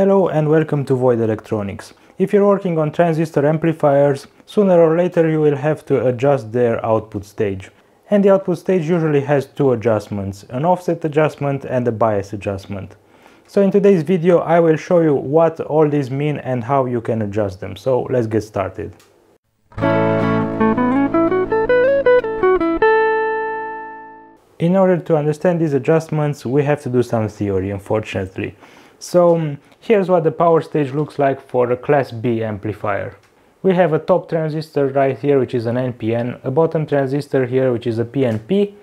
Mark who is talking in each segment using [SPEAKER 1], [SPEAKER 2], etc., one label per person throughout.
[SPEAKER 1] Hello and welcome to Void Electronics. If you're working on transistor amplifiers, sooner or later you will have to adjust their output stage. And the output stage usually has two adjustments, an offset adjustment and a bias adjustment. So in today's video I will show you what all these mean and how you can adjust them. So let's get started. In order to understand these adjustments we have to do some theory unfortunately. So um, here's what the power stage looks like for a class B amplifier. We have a top transistor right here which is an NPN, a bottom transistor here which is a PNP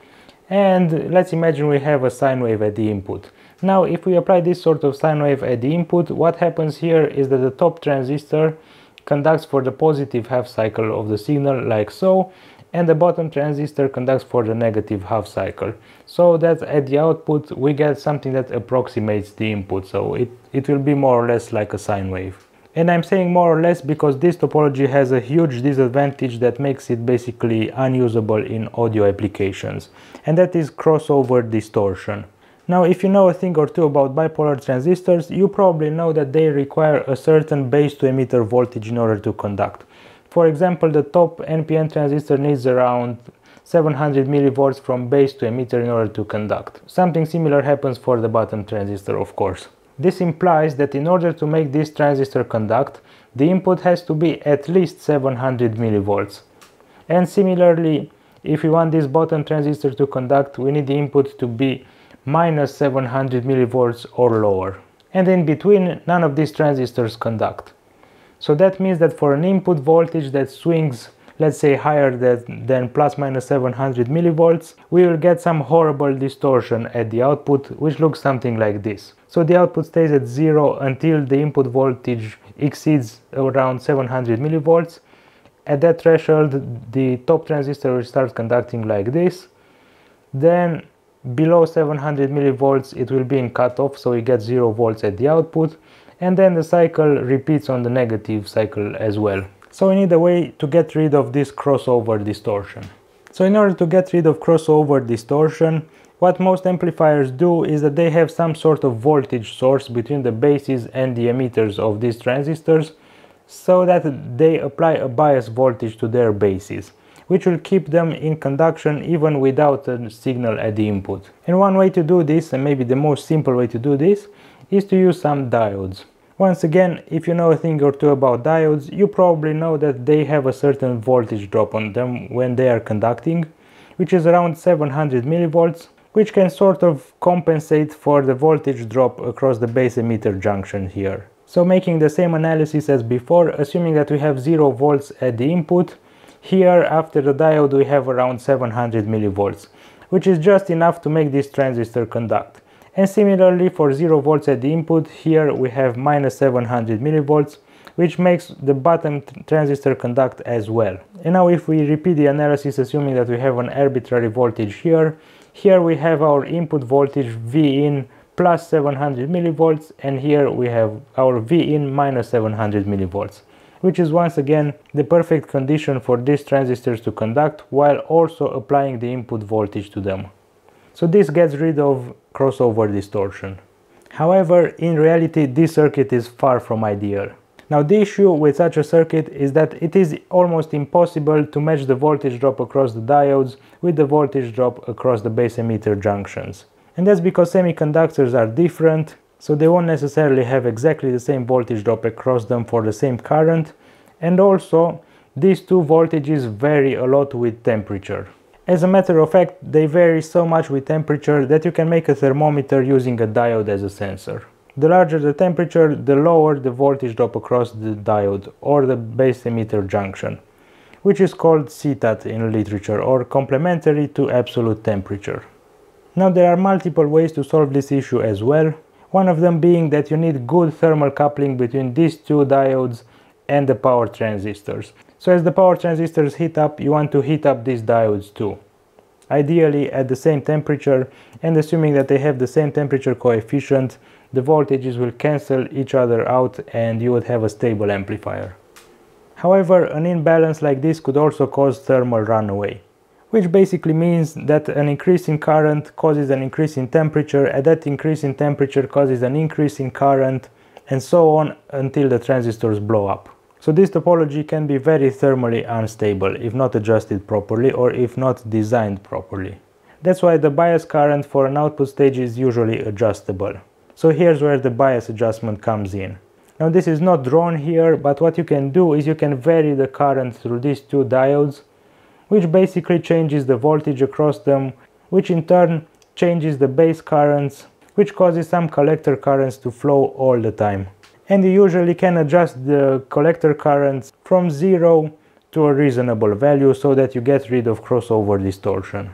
[SPEAKER 1] and let's imagine we have a sine wave at the input. Now if we apply this sort of sine wave at the input, what happens here is that the top transistor conducts for the positive half cycle of the signal like so and the bottom transistor conducts for the negative half cycle so that at the output we get something that approximates the input so it, it will be more or less like a sine wave. And I'm saying more or less because this topology has a huge disadvantage that makes it basically unusable in audio applications and that is crossover distortion. Now if you know a thing or two about bipolar transistors you probably know that they require a certain base to emitter voltage in order to conduct. For example, the top NPN transistor needs around 700 millivolts from base to emitter in order to conduct. Something similar happens for the bottom transistor, of course. This implies that in order to make this transistor conduct, the input has to be at least 700 millivolts. And similarly, if we want this bottom transistor to conduct, we need the input to be minus 700 millivolts or lower. And in between, none of these transistors conduct. So that means that for an input voltage that swings let's say higher than, than plus minus 700 millivolts, we will get some horrible distortion at the output, which looks something like this. So the output stays at zero until the input voltage exceeds around 700 millivolts. At that threshold, the top transistor will start conducting like this. Then below 700 millivolts, it will be in cutoff, so we get zero volts at the output and then the cycle repeats on the negative cycle as well. So we need a way to get rid of this crossover distortion. So in order to get rid of crossover distortion, what most amplifiers do is that they have some sort of voltage source between the bases and the emitters of these transistors so that they apply a bias voltage to their bases which will keep them in conduction even without a signal at the input. And one way to do this, and maybe the most simple way to do this, is to use some diodes. Once again, if you know a thing or two about diodes, you probably know that they have a certain voltage drop on them when they are conducting, which is around 700 millivolts, which can sort of compensate for the voltage drop across the base emitter junction here. So making the same analysis as before, assuming that we have 0 volts at the input, here after the diode we have around 700 millivolts, which is just enough to make this transistor conduct. And similarly for 0 volts at the input, here we have minus 700 millivolts, which makes the bottom transistor conduct as well. And now if we repeat the analysis assuming that we have an arbitrary voltage here, here we have our input voltage V in plus 700 millivolts and here we have our V in minus 700 millivolts which is once again the perfect condition for these transistors to conduct while also applying the input voltage to them. So this gets rid of crossover distortion. However, in reality this circuit is far from ideal. Now the issue with such a circuit is that it is almost impossible to match the voltage drop across the diodes with the voltage drop across the base emitter junctions. And that's because semiconductors are different, so they won't necessarily have exactly the same voltage drop across them for the same current, and also these two voltages vary a lot with temperature. As a matter of fact, they vary so much with temperature that you can make a thermometer using a diode as a sensor. The larger the temperature, the lower the voltage drop across the diode or the base emitter junction, which is called CTAT in literature or complementary to absolute temperature. Now there are multiple ways to solve this issue as well, one of them being that you need good thermal coupling between these two diodes and the power transistors. So as the power transistors heat up, you want to heat up these diodes too. Ideally at the same temperature and assuming that they have the same temperature coefficient, the voltages will cancel each other out and you would have a stable amplifier. However, an imbalance like this could also cause thermal runaway, which basically means that an increase in current causes an increase in temperature and that increase in temperature causes an increase in current and so on until the transistors blow up. So this topology can be very thermally unstable if not adjusted properly or if not designed properly. That's why the bias current for an output stage is usually adjustable. So here's where the bias adjustment comes in. Now this is not drawn here, but what you can do is you can vary the current through these two diodes, which basically changes the voltage across them, which in turn changes the base currents, which causes some collector currents to flow all the time and you usually can adjust the collector currents from 0 to a reasonable value so that you get rid of crossover distortion.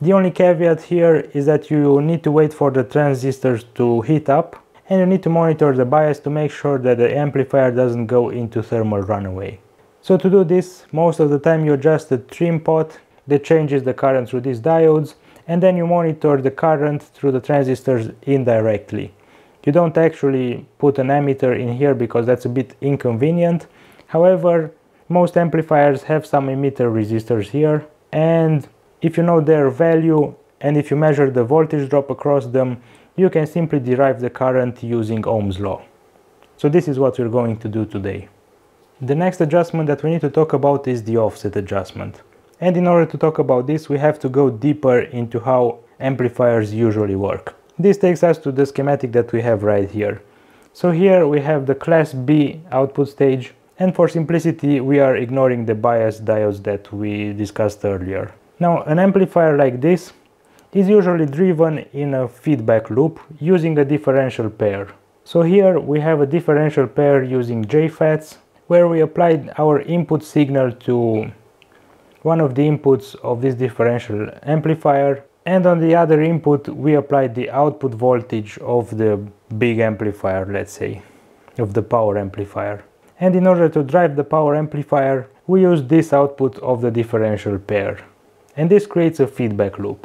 [SPEAKER 1] The only caveat here is that you need to wait for the transistors to heat up and you need to monitor the bias to make sure that the amplifier doesn't go into thermal runaway. So to do this, most of the time you adjust the trim pot that changes the current through these diodes and then you monitor the current through the transistors indirectly. You don't actually put an ammeter in here because that's a bit inconvenient. However, most amplifiers have some emitter resistors here and if you know their value and if you measure the voltage drop across them, you can simply derive the current using Ohm's law. So this is what we're going to do today. The next adjustment that we need to talk about is the offset adjustment. And in order to talk about this, we have to go deeper into how amplifiers usually work. This takes us to the schematic that we have right here. So here we have the class B output stage and for simplicity we are ignoring the bias diodes that we discussed earlier. Now an amplifier like this is usually driven in a feedback loop using a differential pair. So here we have a differential pair using JFETs where we applied our input signal to one of the inputs of this differential amplifier and on the other input we applied the output voltage of the big amplifier let's say of the power amplifier. And in order to drive the power amplifier we use this output of the differential pair. And this creates a feedback loop.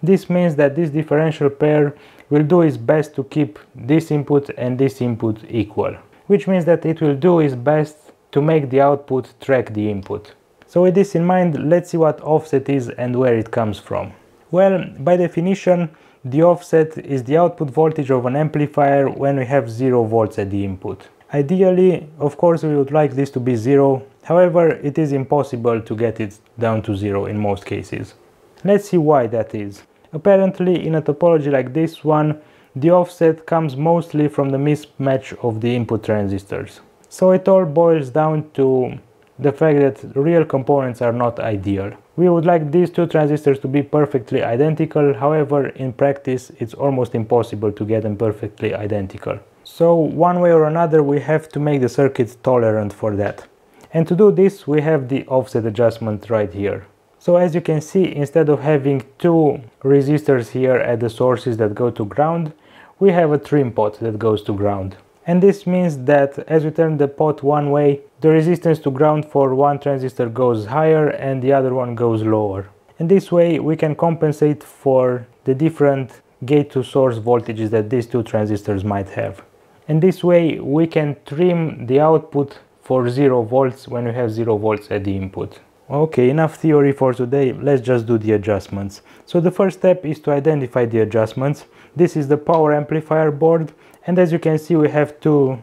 [SPEAKER 1] This means that this differential pair will do its best to keep this input and this input equal which means that it will do its best to make the output track the input. So with this in mind let's see what offset is and where it comes from well, by definition, the offset is the output voltage of an amplifier when we have 0 volts at the input. Ideally, of course, we would like this to be 0, however, it is impossible to get it down to 0 in most cases. Let's see why that is. Apparently, in a topology like this one, the offset comes mostly from the mismatch of the input transistors. So it all boils down to the fact that real components are not ideal. We would like these two transistors to be perfectly identical, however in practice it's almost impossible to get them perfectly identical. So one way or another we have to make the circuit tolerant for that. And to do this we have the offset adjustment right here. So as you can see instead of having two resistors here at the sources that go to ground, we have a trim pot that goes to ground and this means that as we turn the pot one way the resistance to ground for one transistor goes higher and the other one goes lower. And this way we can compensate for the different gate to source voltages that these two transistors might have. And this way we can trim the output for 0 volts when we have 0 volts at the input. Okay, enough theory for today, let's just do the adjustments. So the first step is to identify the adjustments. This is the power amplifier board and as you can see we have two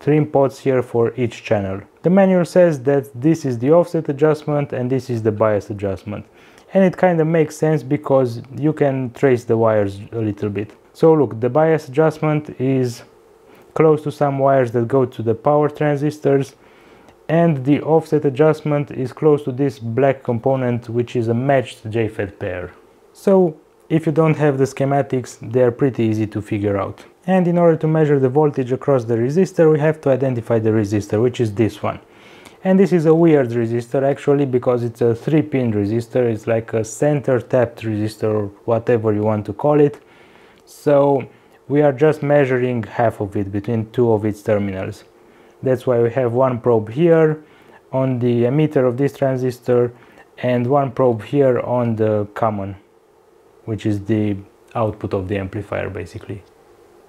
[SPEAKER 1] trim pots here for each channel. The manual says that this is the offset adjustment and this is the bias adjustment and it kind of makes sense because you can trace the wires a little bit. So look, the bias adjustment is close to some wires that go to the power transistors and the offset adjustment is close to this black component which is a matched JFET pair. So if you don't have the schematics, they're pretty easy to figure out. And in order to measure the voltage across the resistor, we have to identify the resistor, which is this one. And this is a weird resistor actually because it's a 3-pin resistor, it's like a center tapped resistor or whatever you want to call it. So we are just measuring half of it between two of its terminals. That's why we have one probe here on the emitter of this transistor and one probe here on the common which is the output of the amplifier basically.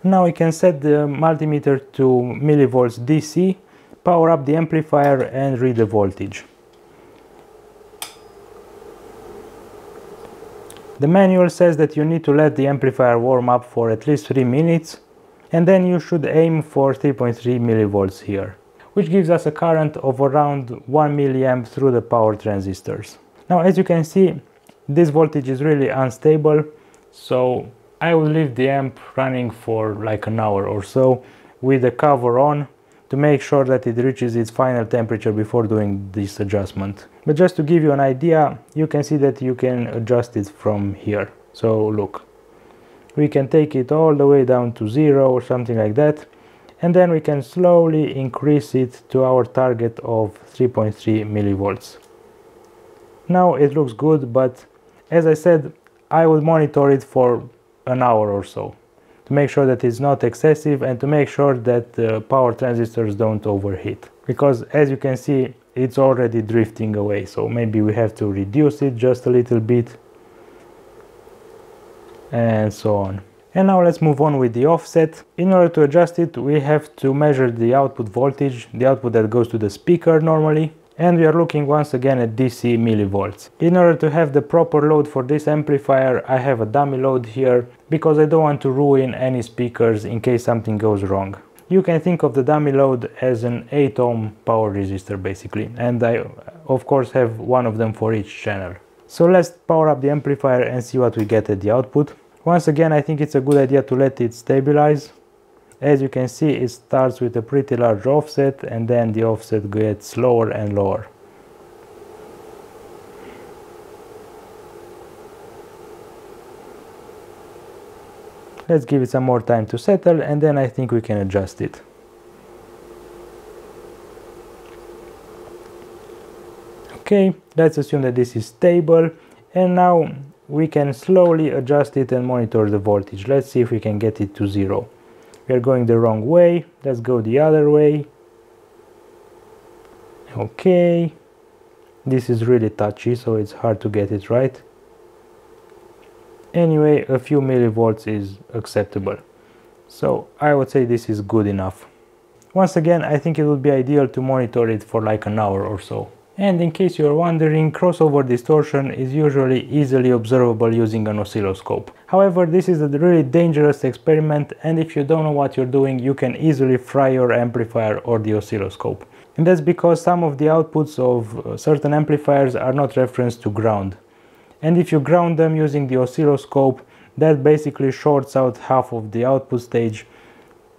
[SPEAKER 1] Now we can set the multimeter to millivolts DC, power up the amplifier and read the voltage. The manual says that you need to let the amplifier warm up for at least 3 minutes and then you should aim for 3.3 millivolts here which gives us a current of around 1 milliamp through the power transistors. Now as you can see this voltage is really unstable so I will leave the amp running for like an hour or so with the cover on to make sure that it reaches its final temperature before doing this adjustment. But just to give you an idea, you can see that you can adjust it from here. So look, we can take it all the way down to zero or something like that and then we can slowly increase it to our target of 3.3 millivolts. Now it looks good but as I said I will monitor it for an hour or so to make sure that it's not excessive and to make sure that the power transistors don't overheat because as you can see it's already drifting away so maybe we have to reduce it just a little bit and so on. And now let's move on with the offset. In order to adjust it we have to measure the output voltage, the output that goes to the speaker normally and we are looking once again at DC millivolts. In order to have the proper load for this amplifier I have a dummy load here because I don't want to ruin any speakers in case something goes wrong. You can think of the dummy load as an 8 ohm power resistor basically and I of course have one of them for each channel. So let's power up the amplifier and see what we get at the output. Once again I think it's a good idea to let it stabilize. As you can see it starts with a pretty large offset and then the offset gets lower and lower. Let's give it some more time to settle and then I think we can adjust it. Okay, let's assume that this is stable and now we can slowly adjust it and monitor the voltage. Let's see if we can get it to zero. We are going the wrong way, let's go the other way. Okay, this is really touchy so it's hard to get it right. Anyway, a few millivolts is acceptable. So I would say this is good enough. Once again, I think it would be ideal to monitor it for like an hour or so. And in case you're wondering, crossover distortion is usually easily observable using an oscilloscope. However, this is a really dangerous experiment and if you don't know what you're doing, you can easily fry your amplifier or the oscilloscope. And that's because some of the outputs of uh, certain amplifiers are not referenced to ground. And if you ground them using the oscilloscope, that basically shorts out half of the output stage,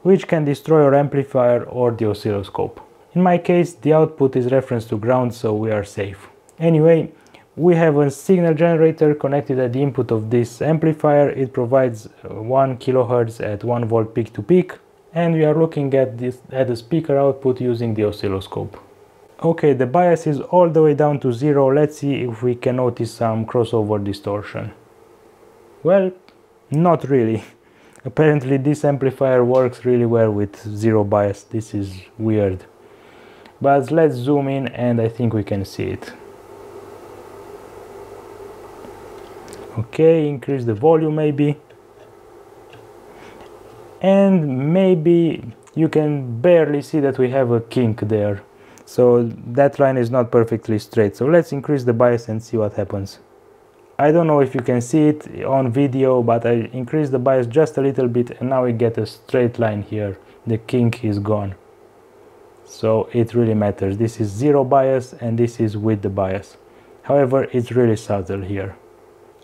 [SPEAKER 1] which can destroy your amplifier or the oscilloscope. In my case, the output is referenced to ground, so we are safe. Anyway, we have a signal generator connected at the input of this amplifier. It provides uh, 1 kHz at 1 volt peak to peak. And we are looking at, this, at the speaker output using the oscilloscope. Okay, the bias is all the way down to zero. Let's see if we can notice some crossover distortion. Well, not really. Apparently this amplifier works really well with zero bias. This is weird but let's zoom in and I think we can see it. Okay increase the volume maybe. And maybe you can barely see that we have a kink there. So that line is not perfectly straight. So let's increase the bias and see what happens. I don't know if you can see it on video but I increased the bias just a little bit and now we get a straight line here. The kink is gone so it really matters. This is zero bias and this is with the bias. However it's really subtle here.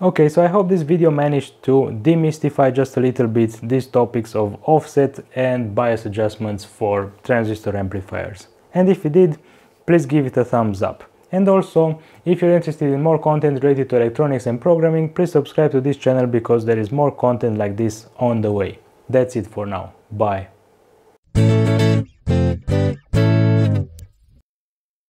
[SPEAKER 1] Okay so i hope this video managed to demystify just a little bit these topics of offset and bias adjustments for transistor amplifiers. And if you did please give it a thumbs up. And also if you're interested in more content related to electronics and programming please subscribe to this channel because there is more content like this on the way. That's it for now. Bye